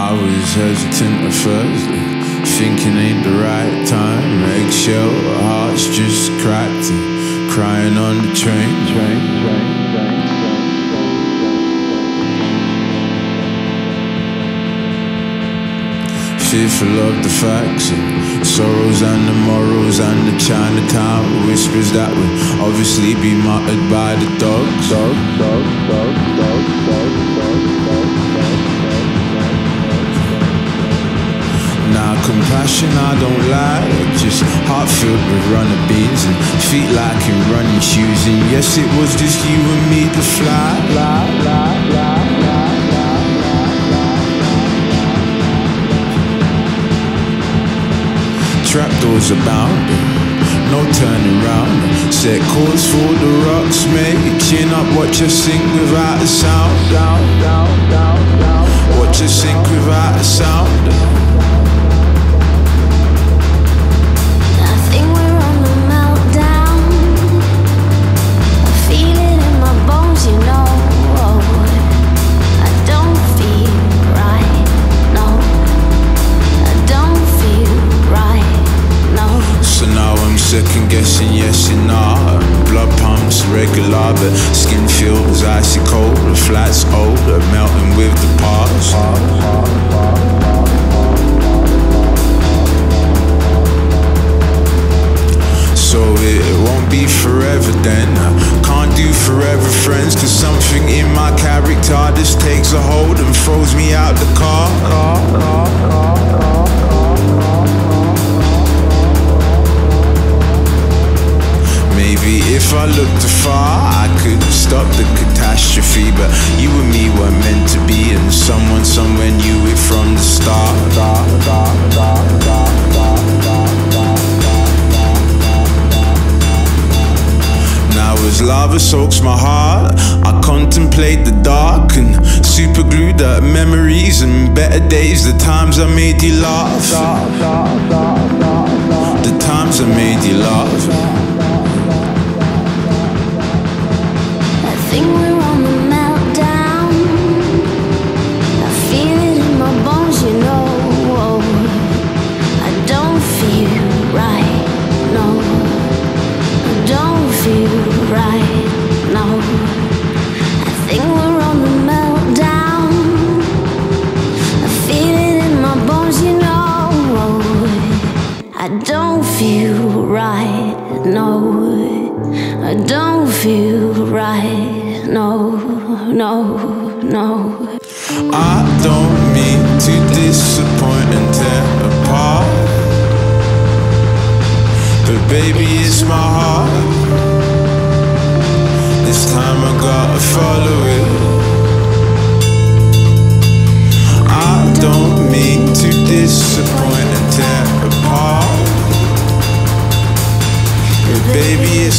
I was hesitant at first, thinking ain't the right time. Eggshell hearts just cracked, crying on the train. train, train, train. fearful of the facts and sorrows and the morals and the Chinatown whispers that will obviously be muttered by the dogs. Dog, dog, dog, dog, dog, dog, dog, Now compassion I don't like, just heart filled with runner beans and feet like in running shoes. And yes, it was just you and me to fly. fly, fly, fly. trapdoors abound. No turning round. Set course for the rocks, mate. Chin up, watch us sink without a sound. Watch us sink without a sound. Guessing yes and nah. Blood pumps regular, but skin feels icy cold. The flat's old, melting with the past. So it won't be forever then. Can't do forever friends, cause something if I looked afar, I could stop the catastrophe. But you and me were meant to be, and someone somewhere knew it from the start. Now as lava soaks my heart, I contemplate the dark and superglue the memories and better days, the times I made you laugh. The times I made you laugh. no, I don't feel right, no, no, no. I don't mean to disappoint and tear apart, but baby, it's my heart. This time I gotta follow it.